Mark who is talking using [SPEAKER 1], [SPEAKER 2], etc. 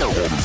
[SPEAKER 1] When